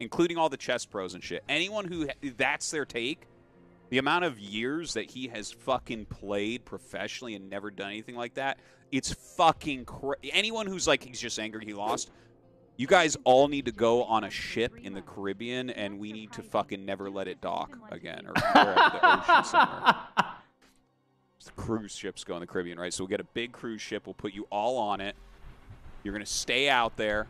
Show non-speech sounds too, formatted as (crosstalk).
including all the chess pros and shit. Anyone who that's their take, the amount of years that he has fucking played professionally and never done anything like that, it's fucking crazy. anyone who's like he's just angry he lost. You guys all need to go on a ship in the Caribbean, and we need to fucking never let it dock again, or the ocean somewhere. (laughs) The cruise ships go in the Caribbean, right? So we'll get a big cruise ship. We'll put you all on it. You're gonna stay out there.